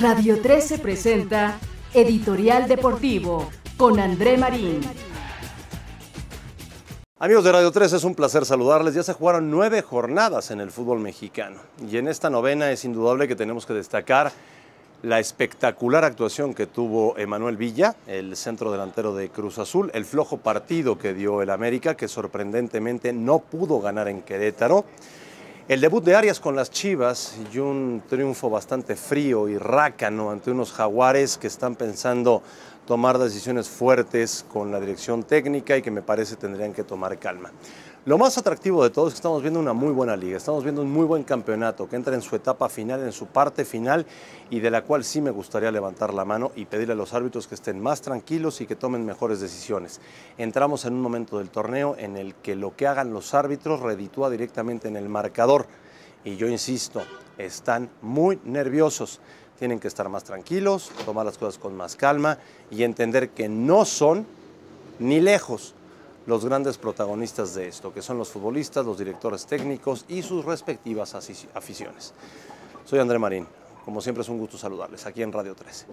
Radio 13 presenta Editorial Deportivo con André Marín. Amigos de Radio 13, es un placer saludarles. Ya se jugaron nueve jornadas en el fútbol mexicano y en esta novena es indudable que tenemos que destacar la espectacular actuación que tuvo Emanuel Villa, el centro delantero de Cruz Azul, el flojo partido que dio el América, que sorprendentemente no pudo ganar en Querétaro. El debut de Arias con las Chivas y un triunfo bastante frío y rácano ante unos jaguares que están pensando tomar decisiones fuertes con la dirección técnica y que me parece tendrían que tomar calma. Lo más atractivo de todo es que estamos viendo una muy buena liga, estamos viendo un muy buen campeonato que entra en su etapa final, en su parte final y de la cual sí me gustaría levantar la mano y pedirle a los árbitros que estén más tranquilos y que tomen mejores decisiones. Entramos en un momento del torneo en el que lo que hagan los árbitros reditúa directamente en el marcador y yo insisto, están muy nerviosos. Tienen que estar más tranquilos, tomar las cosas con más calma y entender que no son ni lejos los grandes protagonistas de esto, que son los futbolistas, los directores técnicos y sus respectivas aficiones. Soy André Marín, como siempre es un gusto saludarles aquí en Radio 13.